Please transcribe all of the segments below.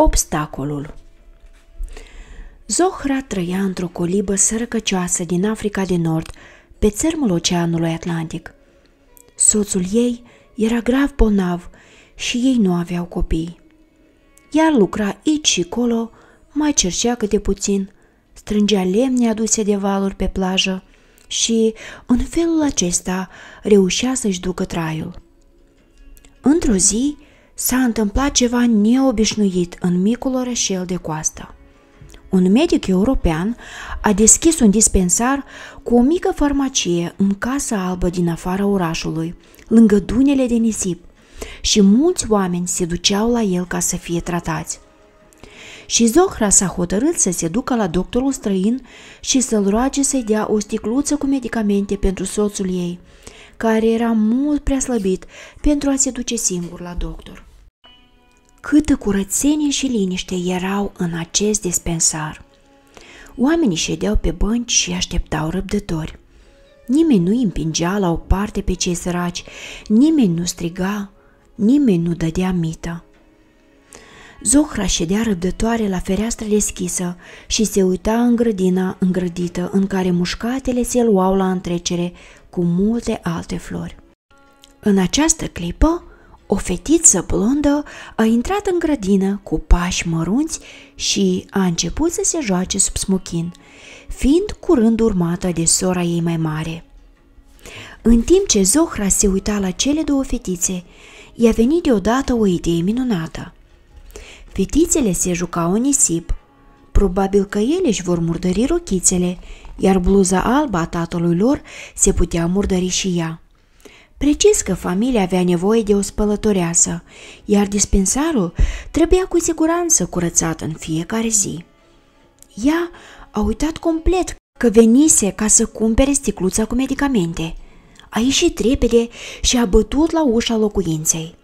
Obstacolul Zohra trăia într-o colibă sărăcăcioasă din Africa de Nord, pe țărmul Oceanului Atlantic. Soțul ei era grav bolnav și ei nu aveau copii. Ea lucra aici și colo, mai cercea câte puțin, strângea lemne aduse de valuri pe plajă și, în felul acesta, reușea să-și ducă traiul. Într-o zi, s-a întâmplat ceva neobișnuit în micul orășel de coastă. Un medic european a deschis un dispensar cu o mică farmacie în casa albă din afara orașului, lângă dunele de nisip, și mulți oameni se duceau la el ca să fie tratați. Și Zohra s-a hotărât să se ducă la doctorul străin și să-l roage să-i dea o sticluță cu medicamente pentru soțul ei, care era mult prea slăbit pentru a se duce singur la doctor. Câtă curățenie și liniște erau în acest dispensar. Oamenii ședeau pe bănci și așteptau răbdători. Nimeni nu îi împingea la o parte pe cei săraci, nimeni nu striga, nimeni nu dădea mită. Zohra ședea răbdătoare la fereastră deschisă și se uita în grădina îngrădită în care mușcatele se luau la întrecere cu multe alte flori. În această clipă, o fetiță blondă a intrat în grădină cu pași mărunți și a început să se joace sub smochin, fiind curând urmată de sora ei mai mare. În timp ce Zohra se uita la cele două fetițe, i-a venit deodată o idee minunată. Fetițele se jucau în nisip, probabil că ele își vor murdări rochițele, iar bluza albă a tatălui lor se putea murdări și ea. Precis că familia avea nevoie de o spălătoreasă, iar dispensarul trebuia cu siguranță curățat în fiecare zi. Ea a uitat complet că venise ca să cumpere sticluța cu medicamente. A ieșit repede și a bătut la ușa locuinței.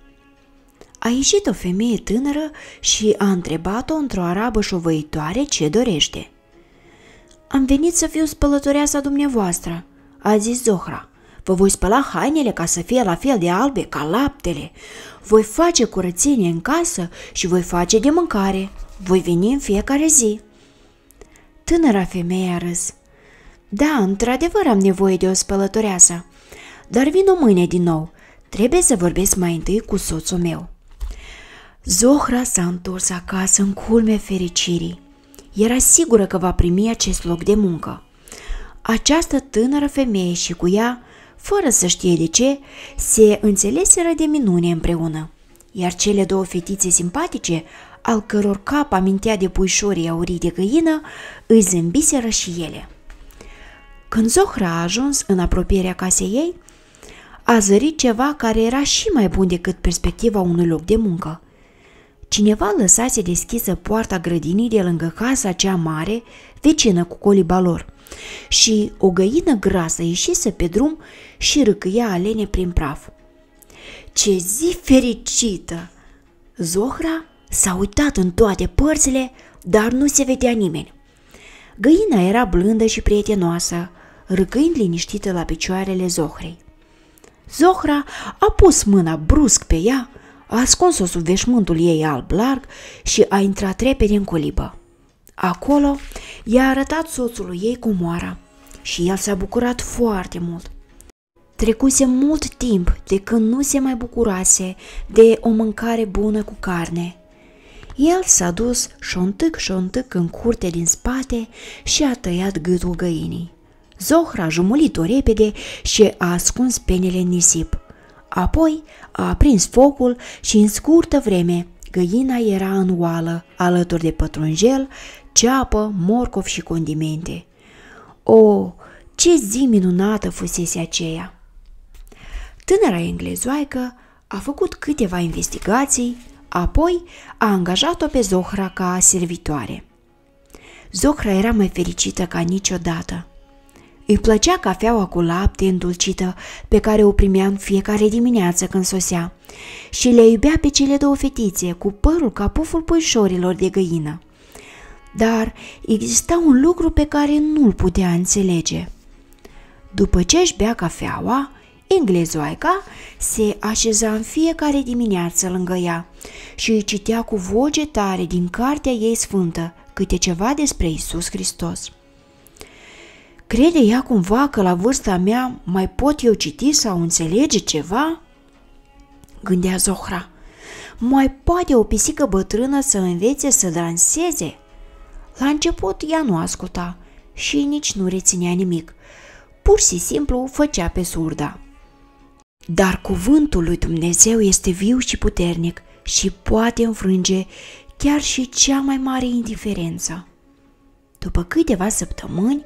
A ieșit o femeie tânără și a întrebat-o într-o arabă șovăitoare ce dorește. Am venit să fiu spălătoreasa dumneavoastră, a zis Zohra. Vă voi spăla hainele ca să fie la fel de albe ca laptele. Voi face curățenie în casă și voi face de mâncare. Voi veni în fiecare zi. Tânăra femeie a râs. Da, într-adevăr am nevoie de o spălătoreasă, dar vin o mâine din nou. Trebuie să vorbesc mai întâi cu soțul meu. Zohra s-a întors acasă în culme fericirii. Era sigură că va primi acest loc de muncă. Această tânără femeie și cu ea fără să știe de ce, se înțeleseră de minune împreună. Iar cele două fetițe simpatice, al căror cap amintea de puișorii aurii de găină, îi zâmbiseră și ele. Când Zohra a ajuns în apropierea casei ei, a zărit ceva care era și mai bun decât perspectiva unui loc de muncă. Cineva lăsase deschisă poarta grădinii de lângă casa cea mare, vecină cu coliba lor și o găină grasă ieșise pe drum și râcâia alene prin praf. Ce zi fericită! Zohra s-a uitat în toate părțile, dar nu se vedea nimeni. Găina era blândă și prietenoasă, râcâind liniștită la picioarele Zohrei. Zohra a pus mâna brusc pe ea, a ascuns-o sub veșmântul ei alb larg și a intrat repede în colibă. Acolo i-a arătat soțului ei comoara și el s-a bucurat foarte mult. Trecuse mult timp de când nu se mai bucurase de o mâncare bună cu carne. El s-a dus șontâc șontâc în curte din spate și a tăiat gâtul găinii. Zohra a jumulit-o repede și a ascuns penele în nisip. Apoi a aprins focul și în scurtă vreme găina era în oală, alături de pătrunjel, ceapă, morcov și condimente. O, ce zi minunată fusese aceea! Tânăra englezoaică a făcut câteva investigații, apoi a angajat-o pe Zohra ca servitoare. Zohra era mai fericită ca niciodată. Îi plăcea cafeaua cu lapte îndulcită pe care o primea în fiecare dimineață când sosea și le iubea pe cele două fetițe cu părul ca puful puișorilor de găină. Dar exista un lucru pe care nu-l putea înțelege. După ce își bea cafeaua, Englezoaica se așeza în fiecare dimineață lângă ea și îi citea cu voce tare din cartea ei sfântă câte ceva despre Isus Hristos. Crede ea cumva că la vârsta mea mai pot eu citi sau înțelege ceva? Gândea Zohra. Mai poate o pisică bătrână să învețe să danseze? La început ea nu asculta și nici nu reținea nimic. Pur și simplu făcea pe surda. Dar cuvântul lui Dumnezeu este viu și puternic și poate înfrânge chiar și cea mai mare indiferență. După câteva săptămâni,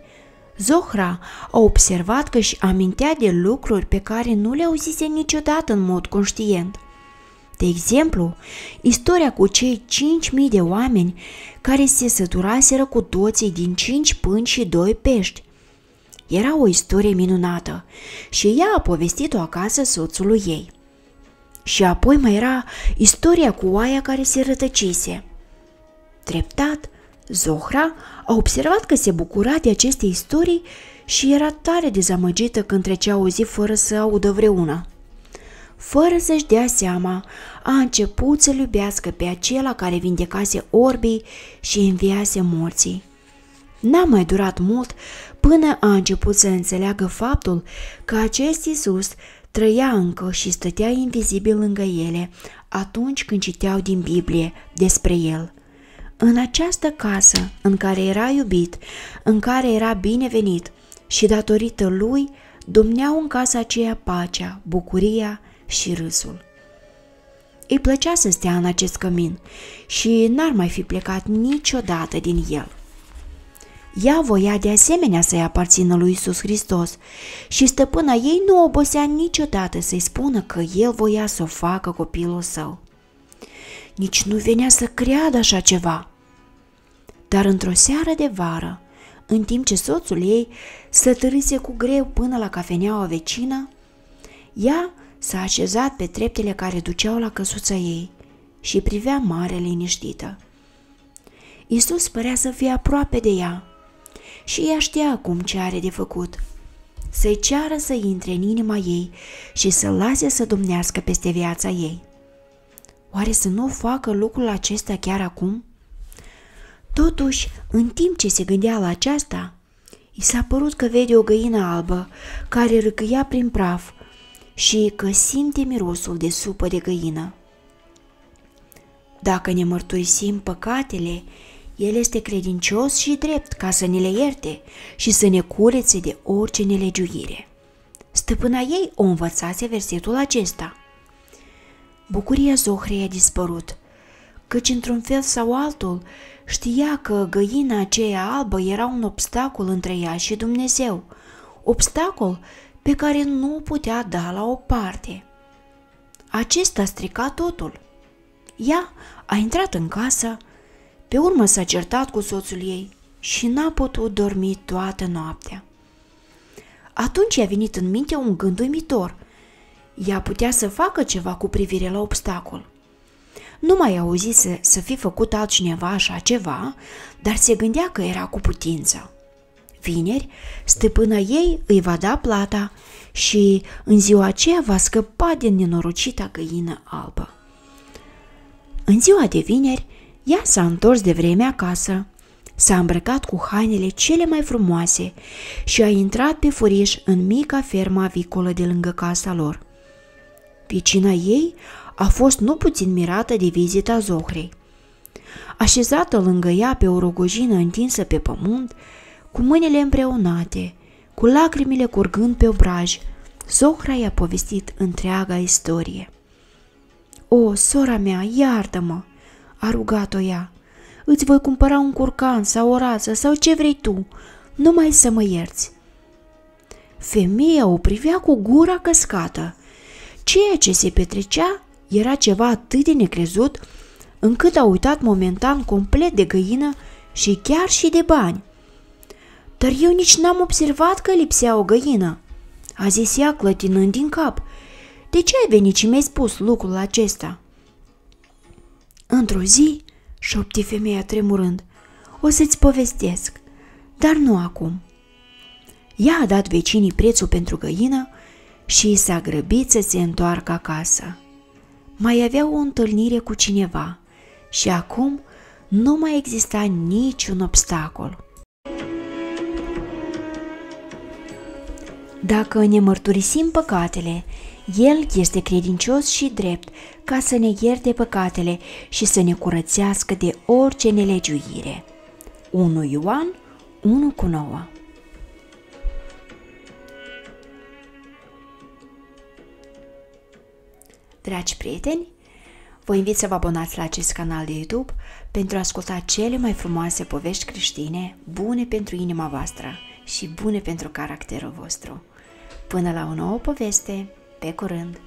Zohra a observat că își amintea de lucruri pe care nu le auzise niciodată în mod conștient. De exemplu, istoria cu cei 5.000 de oameni care se săturaseră cu toții din 5 pâini și 2 pești. Era o istorie minunată și ea a povestit-o acasă soțului ei. Și apoi mai era istoria cu oaia care se rătăcise. Treptat, Zohra a observat că se bucura de aceste istorii și era tare dezamăgită când trecea o zi fără să audă vreuna. Fără să-și dea seama, a început să-l iubească pe acela care vindecase orbii și înviase morții. N-a mai durat mult până a început să înțeleagă faptul că acest Isus trăia încă și stătea invizibil lângă ele atunci când citeau din Biblie despre el – în această casă în care era iubit, în care era binevenit și datorită lui domneau în casa aceea pacea, bucuria și râsul. Îi plăcea să stea în acest cămin și n-ar mai fi plecat niciodată din el. Ea voia de asemenea să-i aparțină lui Isus Hristos și stăpâna ei nu obosea niciodată să-i spună că el voia să o facă copilul său. Nici nu venea să creadă așa ceva. Dar într-o seară de vară, în timp ce soțul ei târâse cu greu până la cafeneaua vecină, ea s-a așezat pe treptele care duceau la căsuța ei și privea mare liniștită. Isus părea să fie aproape de ea și ea știa acum ce are de făcut. Să-i ceară să intre în inima ei și să lase să domnească peste viața ei. Oare să nu facă lucrul acesta chiar acum? Totuși, în timp ce se gândea la aceasta, i s-a părut că vede o găină albă care râcâia prin praf și că simte mirosul de supă de găină. Dacă ne mărturisim păcatele, el este credincios și drept ca să ne le ierte și să ne curețe de orice nelegiuire. Stăpâna ei o învățase versetul acesta. Bucuria Zohrei a dispărut, căci într-un fel sau altul Știa că găina aceea albă era un obstacol între ea și Dumnezeu, obstacol pe care nu o putea da la o parte. Acesta strica totul. Ea a intrat în casă, pe urmă s-a certat cu soțul ei și n-a putut dormi toată noaptea. Atunci i-a venit în minte un gând uimitor. Ea putea să facă ceva cu privire la obstacol – nu mai auzise să fi făcut altcineva așa ceva, dar se gândea că era cu putință. Vineri, stăpâna ei îi va da plata și în ziua aceea va scăpa din nenorocita găină albă. În ziua de vineri, ea s-a întors de vreme acasă, s-a îmbrăcat cu hainele cele mai frumoase și a intrat pe furiș în mica fermă avicolă de lângă casa lor. Vicina ei a fost nu puțin mirată de vizita Zohrei. Așezată lângă ea pe o rogojină întinsă pe pământ, cu mâinile împreunate, cu lacrimile curgând pe obraj, Zohra i-a povestit întreaga istorie. O, sora mea, iartă-mă!" a rugat-o ea. Îți voi cumpăra un curcan sau o rază sau ce vrei tu, numai să mă ierți." Femeia o privea cu gura căscată. Ceea ce se petrecea era ceva atât de necrezut încât a uitat momentan complet de găină și chiar și de bani. Dar eu nici n-am observat că lipsea o găină, a zis ea clătinând din cap. De ce ai venit și mi-ai spus lucrul acesta? Într-o zi, șopti femeia tremurând, o să-ți povestesc, dar nu acum. Ea a dat vecinii prețul pentru găină și s-a grăbit să se întoarcă acasă. Mai avea o întâlnire cu cineva și acum nu mai exista niciun obstacol. Dacă ne mărturisim păcatele, El este credincios și drept ca să ne ierte păcatele și să ne curățească de orice nelegiuire. 1 Ioan 1 cu 9 Dragi prieteni, vă invit să vă abonați la acest canal de YouTube pentru a asculta cele mai frumoase povești creștine, bune pentru inima voastră și bune pentru caracterul vostru. Până la o nouă poveste, pe curând!